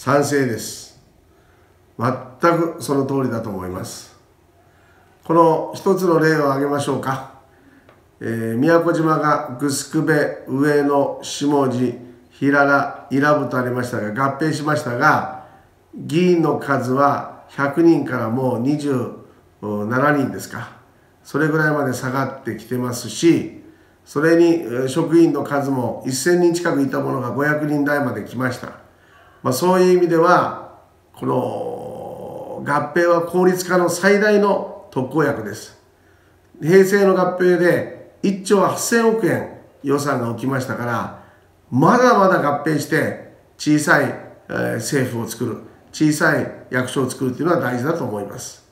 賛成です。全くその通りだと思います。この一つの例を挙げましょうか、えー、宮古島がグスクベ上野下地平良伊良部とありましたが合併しましたが議員の数は100人からもう27人ですか。それぐらいまで下がってきてますしそれに職員の数も1000人近くいたものが500人台まで来ました、まあ、そういう意味ではこの合併は効率化の最大の特効薬です平成の合併で1兆8000億円予算が起きましたからまだまだ合併して小さい、え、政府を作る小さい役所を作るっていうのは大事だと思います。